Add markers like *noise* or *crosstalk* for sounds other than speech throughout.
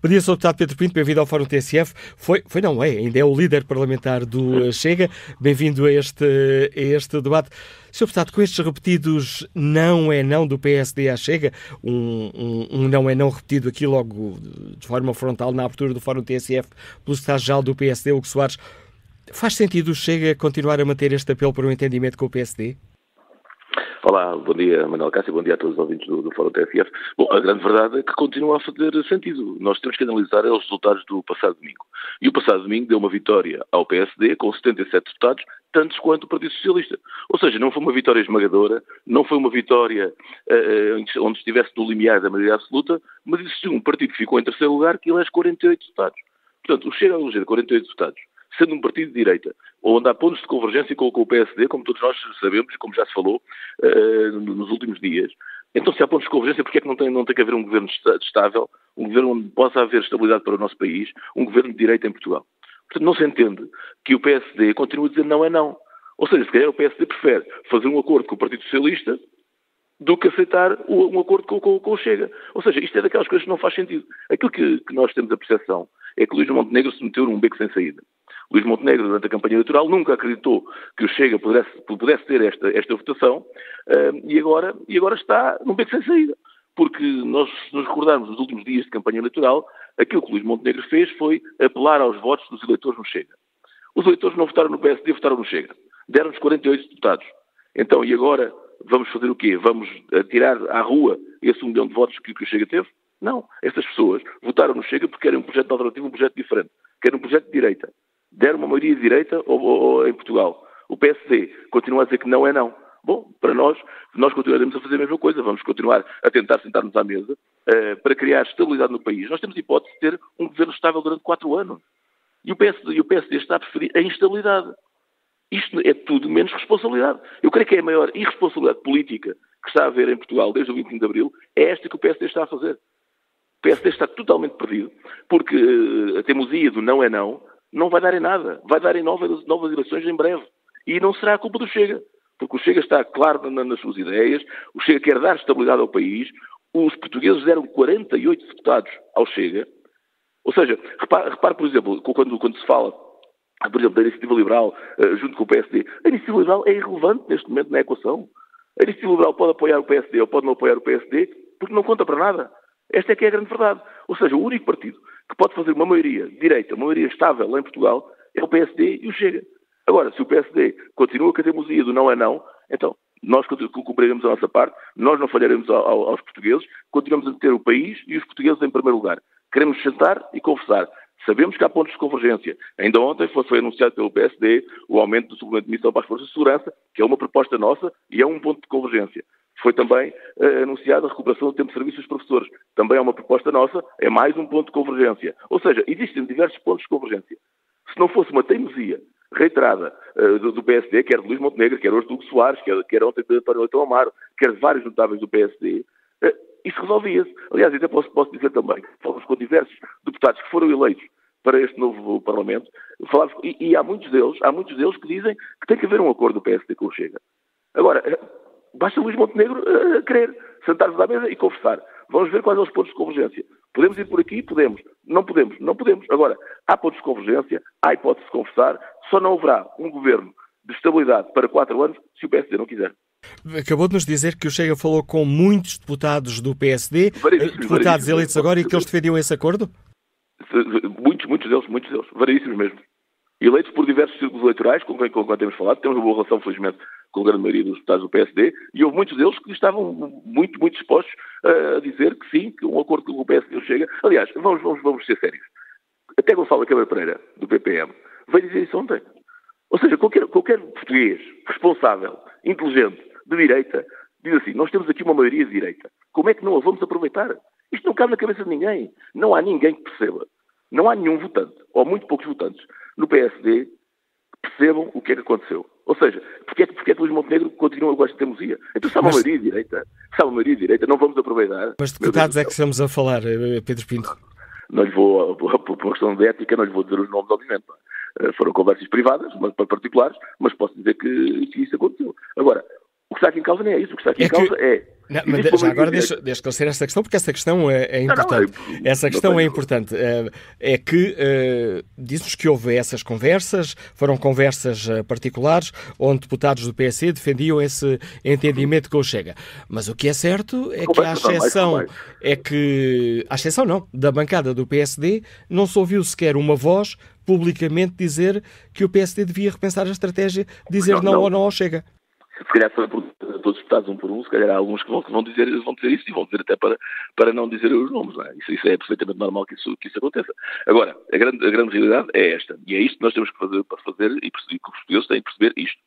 Bom dia, sou o deputado Pedro Pinto, bem-vindo ao Fórum TSF. Foi, foi não é, ainda é o líder parlamentar do *laughs* Chega. Bem-vindo a este, a este debate. Sr. Deputado, com estes repetidos não é não do PSD à Chega, um, um, um, não é não repetido aqui logo de forma frontal na abertura do Fórum TSF pelo secretário-geral do PSD, Hugo Soares, faz sentido o Chega continuar a manter este apelo para um entendimento com o PSD? Olá, bom dia Manuel Cássio, bom dia a todos os ouvintes do, do Fórum TFF. Bom, a grande verdade é que continua a fazer sentido. Nós temos que analisar os resultados do passado domingo. E o passado domingo deu uma vitória ao PSD com 77 deputados, tantos quanto o Partido Socialista. Ou seja, não foi uma vitória esmagadora, não foi uma vitória uh, onde estivesse no limiar da maioria absoluta, mas existiu um partido que ficou em terceiro lugar que elege 48 deputados. Portanto, o Chega a eleger 48 deputados sendo um partido de direita, onde há pontos de convergência com, com o PSD, como todos nós sabemos como já se falou uh, nos últimos dias. Então, se há pontos de convergência, porquê é que não tem, não tem que haver um governo estável, um governo onde possa haver estabilidade para o nosso país, um governo de direita em Portugal? Portanto, não se entende que o PSD continue a dizer não é não. Ou seja, se calhar o PSD prefere fazer um acordo com o Partido Socialista do que aceitar um acordo com, com, com o Chega. Ou seja, isto é daquelas coisas que não faz sentido. Aquilo que, que nós temos a percepção é que Luís Montenegro se meteu num beco sem saída. Luís Montenegro, durante a campanha eleitoral, nunca acreditou que o Chega pudesse, pudesse ter esta, esta votação uh, e, agora, e agora está num beco sem saída. Porque nós, se nos recordarmos dos últimos dias de campanha eleitoral, aquilo que Luís Montenegro fez foi apelar aos votos dos eleitores no Chega. Os eleitores não votaram no PSD, votaram no Chega. Deram-nos 48 deputados. Então, e agora vamos fazer o quê? Vamos tirar à rua esse um milhão de votos que, que o Chega teve? Não. Estas pessoas votaram no Chega porque querem um projeto alternativo, um projeto diferente. Querem um projeto de direita deram uma maioria de direita ou, ou, ou em Portugal. O PSD continua a dizer que não é não. Bom, para nós, nós continuaremos a fazer a mesma coisa. Vamos continuar a tentar sentar-nos à mesa uh, para criar estabilidade no país. Nós temos hipótese de ter um governo estável durante quatro anos. E o PSD, e o PSD está a preferir a instabilidade. Isto é tudo menos responsabilidade. Eu creio que é a maior irresponsabilidade política que está a haver em Portugal desde o 25 de Abril é esta que o PSD está a fazer. O PSD está totalmente perdido, porque uh, a teimosia do não é não não vai dar em nada. Vai dar em novas, novas eleições em breve. E não será a culpa do Chega. Porque o Chega está claro nas suas ideias, o Chega quer dar estabilidade ao país, os portugueses deram 48 deputados ao Chega. Ou seja, repare, repare por exemplo, quando, quando, se fala, por exemplo, da iniciativa liberal uh, junto com o PSD, a iniciativa liberal é irrelevante neste momento na equação. A iniciativa liberal pode apoiar o PSD ou pode não apoiar o PSD porque não conta para nada. Esta é que é a grande verdade. Ou seja, o único partido que pode fazer uma maioria direita, uma maioria estável em Portugal, é o PSD e o Chega. Agora, se o PSD continua com a teimosia do não é não, então nós cumpriremos a nossa parte, nós não falharemos aos portugueses, continuamos a ter o país e os portugueses em primeiro lugar. Queremos sentar e conversar. Sabemos que há pontos de convergência. Ainda ontem foi, foi anunciado pelo PSD o aumento do suplemento de missão para as forças de segurança, que é uma proposta nossa e é um ponto de convergência. Foi também uh, anunciada a recuperação do tempo de serviço dos professores. Também é uma proposta nossa, é mais um ponto de convergência. Ou seja, existem diversos pontos de convergência. Se não fosse uma teimosia reiterada uh, do, do, PSD, quer de Luís Montenegro, quer hoje do Hugo Soares, quer, quer ontem de António Leitão Amaro, quer de vários notáveis do PSD, eh, isso resolvia-se. Aliás, até posso, posso dizer também falamos com diversos deputados que foram eleitos para este novo Parlamento, falamos, e, e, há muitos deles, há muitos deles que dizem que tem que haver um acordo do PSD com o Chega. Agora, Basta Luís Montenegro uh, querer sentar-nos à mesa e conversar. Vamos ver quais são os pontos de convergência. Podemos ir por aqui? Podemos. Não podemos? Não podemos. Agora, há pontos de convergência, há hipótese de conversar, só não haverá um governo de estabilidade para quatro anos se o PSD não quiser. Acabou de nos dizer que o Chega falou com muitos deputados do PSD, deputados eleitos agora, e que eles defendiam esse acordo? Muitos, muitos deles, muitos deles, variedíssimos mesmo. Eleitos por diversos círculos eleitorais, com quem, com quem temos falado, temos uma boa relação, felizmente, com a grande maioria dos deputados do PSD, e houve muitos deles que estavam muito, muito dispostos a dizer que sim, que um acordo com o PSD chega. Aliás, vamos, vamos, vamos ser sérios. Até Gonçalo Câmara Pereira, do PPM, veio dizer isso ontem. Ou seja, qualquer, qualquer português responsável, inteligente, de direita, diz assim: nós temos aqui uma maioria de direita. Como é que não a vamos aproveitar? Isto não cabe na cabeça de ninguém. Não há ninguém que perceba. Não há nenhum votante, ou muito poucos votantes, no PSD percebam o que é que aconteceu. Ou seja, porque é que, porque é que Luís Montenegro continua esta teimosia? Então se há uma Mas... maioria direita, há uma maioria direita, não vamos aproveitar. Mas de que dados é que estamos a falar, eh, Pedro Pinto? Não lhe vou, *laughs* por uma questão de ética, não lhe vou dizer os nomes, obviamente. Eh, foram conversas privadas, mas para particulares, mas posso dizer que, que isso aconteceu. Agora, o que está aqui em causa nem é isso. O que está aqui é em causa que... é Não, mas já agora deixa, deixa esclarecer esta questão, porque essa questão é, é importante. Não, não, é, essa questão é importante. É, é que uh, diz-nos que houve essas conversas, foram conversas uh, particulares, onde deputados do PSD defendiam esse entendimento com o Chega. Mas o que é certo é que, à exceção, é que, à exceção não, da bancada do PSD, não se ouviu sequer uma voz publicamente dizer que o PSD devia repensar a estratégia, dizer não, não, não ou não ao Chega. Se calhar foi por todos os deputados um por um, se calhar há alguns que vão, que vão, dizer, vão dizer isso e vão dizer até para, para não dizer os nomes. É? Isso, isso, é perfeitamente normal que isso, que isso aconteça. Agora, a grande, a grande realidade é esta, e é isto que nós temos que fazer para fazer e perceber, que os portugueses têm que perceber isto.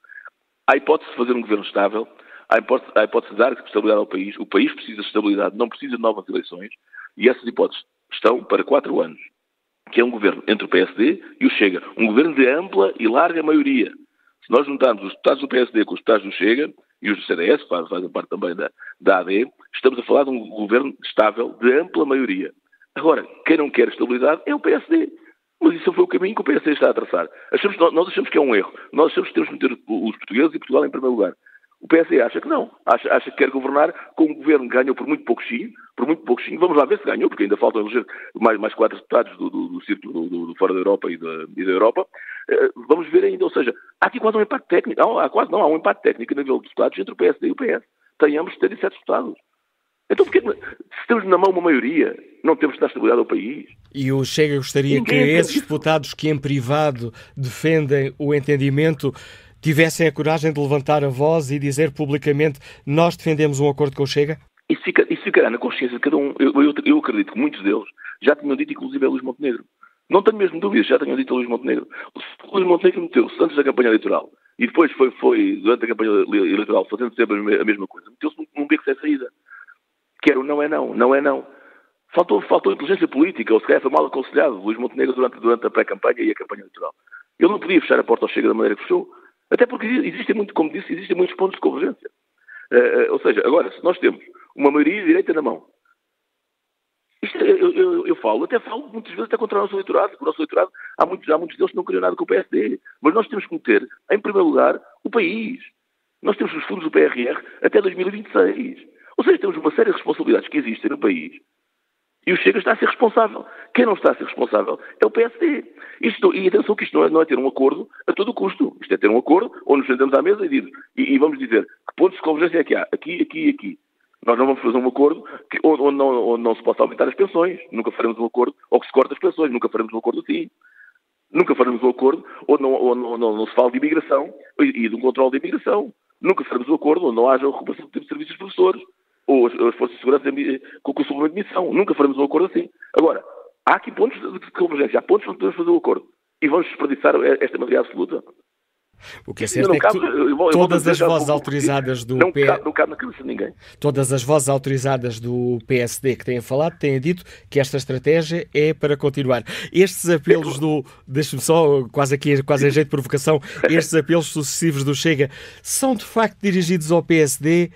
Há hipótese de fazer um governo estável, há hipótese, há hipótese de dar estabilidade ao país, o país precisa de estabilidade, não precisa de novas eleições, e essas hipóteses estão para quatro anos que é um governo entre o PSD e o Chega. Um governo de ampla e larga maioria. Se nós juntarmos os deputados do PSD com os deputados do Chega e os do CDS, que fazem parte também da, da AD, estamos a falar de um governo estável de ampla maioria. Agora, quem não quer estabilidade é o PSD. Mas isso foi o caminho que o PSD está a traçar. Achamos, nós achamos que é um erro. Nós achamos que temos que meter os portugueses e Portugal em primeiro lugar. O PSD acha que não. Acha, acha, que quer governar com um governo que ganhou por muito pouco sim, por muito pouco sim. Vamos lá ver se ganhou, porque ainda faltam eleger mais, mais quatro deputados do, do, do círculo do, do, fora da Europa e da, e da Europa. Uh, vamos ver ainda, ou seja, há aqui quase um empate técnico, há, há, quase não, há um empate técnico a nível de deputados entre o PSD e o PS. Tem ambos 77 deputados. Então, porque, se temos na mão uma maioria, não temos de dar estabilidade ao país? E o Chega gostaria Ninguém que esses deputados que em privado defendem o entendimento tivessem a coragem de levantar a voz e dizer publicamente nós defendemos um acordo com o Chega? Isso, fica, isso ficará na consciência de cada um. Eu, eu, eu, acredito que muitos deles já tinham dito, inclusive, a Luís Montenegro. Não tenho mesmo dúvidas, já tinham dito a Luís Montenegro. O Luís Montenegro meteu-se antes da campanha eleitoral e depois foi, foi durante a campanha eleitoral, fazendo sempre a mesma coisa, meteu-se num, num beco sem saída. Quero não é não, não é não. Faltou, faltou inteligência política, ou se calhar foi mal aconselhado Luís Montenegro durante, durante a pré-campanha e a campanha eleitoral. Ele não podia fechar a porta ao Chega da maneira que fechou. Até porque existem muito, como disse, existem muitos pontos de convergência. Uh, ou seja, agora, se nós temos uma maioria direita na mão, isto, eu, eu, eu, falo, até falo muitas vezes até contra o nosso eleitorado, porque o nosso eleitorado, há muitos, há muitos deles que não queriam nada com o PSD, mas nós temos que meter, em primeiro lugar, o país. Nós temos os fundos do PRR até 2026. Ou seja, temos uma série de responsabilidades que existem no país e o Chega está a ser responsável. Quem não está a ser responsável é o PSD. Isto, e atenção que isto não é, não é, ter um acordo a todo custo. Isto é ter um acordo onde nos sentamos à mesa e, diz, e, e, vamos dizer que pontos de convergência é que há. Aqui, aqui e aqui. Nós não vamos fazer um acordo que, onde, onde, não, onde, não, se possa aumentar as pensões. Nunca faremos um acordo ou que se corte as pensões. Nunca faremos um acordo assim. Nunca faremos um acordo onde não, onde não, não, se fala de imigração e, e de um controle de imigração. Nunca faremos um acordo onde não haja ocupação de serviços de professores ou as, as forças de segurança com, com o suplemento de missão. Nunca faremos um acordo assim. Agora, há aqui pontos de convergência, há pontos onde podemos fazer o um acordo. E vamos desperdiçar esta maioria absoluta. O que é certo é que cabe, todas as vozes autorizadas do não, P... cabe, não cabe na cabeça de ninguém. Todas as vozes autorizadas do PSD que têm falado têm dito que esta estratégia é para continuar. Estes apelos do, deixe-me só, quase aqui, quase em jeito de provocação, estes apelos sucessivos do Chega são de facto dirigidos ao PSD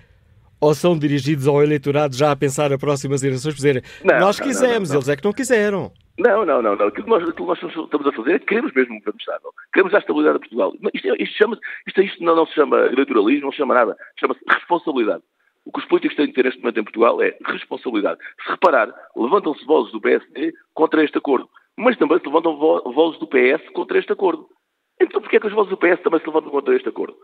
ou são dirigidos ao eleitorado já a pensar a próximas eleições, dizer não, nós quisemos, não, não, eles é que não quiseram. Não, não, não, não. Aquilo que nós, aquilo que nós estamos a fazer é que queremos mesmo um governo estável. Queremos a estabilidade de Portugal. Isto, é, isto, chama, isto, isto não, não, se chama eleitoralismo, não se chama nada. Chama-se responsabilidade. O que os políticos têm de ter neste momento em Portugal é responsabilidade. Se reparar, levantam-se vozes do PSD contra este acordo, mas também se levantam vozes do PS contra este acordo. Então porquê é que as vozes do PS também se levantam contra este acordo?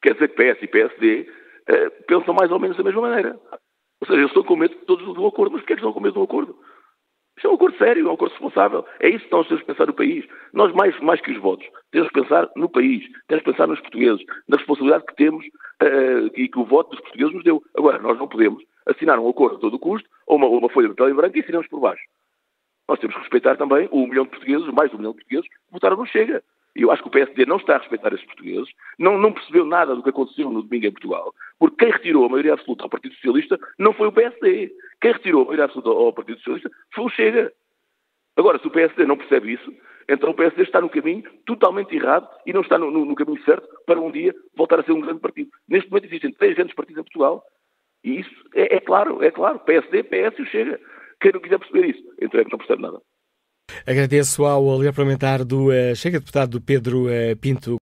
Quer dizer que PS e PSD uh, pensam mais ou menos da mesma maneira. Ou seja, eu estou com medo de todos do acordo, mas porquê é estão com medo do acordo? Isto é um acordo sério, é um acordo responsável. É isso que nós temos que pensar no país. Nós, mais, mais que os votos, temos que pensar no país, temos que pensar nos portugueses, na responsabilidade que temos uh, e que o voto dos portugueses nos deu. Agora, nós não podemos assinar um acordo a todo custo ou uma, uma folha de papel em branco e assinamos por baixo. Nós temos que respeitar também o um milhão de portugueses, mais de um milhão de portugueses, que votaram no Chega. Eu acho que o PSD não está a respeitar esses portugueses, não, não percebeu nada do que aconteceu no domingo em Portugal, porque quem retirou a maioria absoluta ao Partido Socialista não foi o PSD. Quem retirou a maioria absoluta ao Partido Socialista foi o Chega. Agora, se o PSD não percebe isso, então o PSD está no caminho totalmente errado e não está no, no, no caminho certo para um dia voltar a ser um grande partido. Neste momento existem três grandes partidos em Portugal e isso é, é claro, é claro. PSD, PS e o Chega. Quem não quiser perceber isso, então é que não percebe nada. Agradeço ao líder parlamentar do uh, Chega, deputado Pedro uh, Pinto.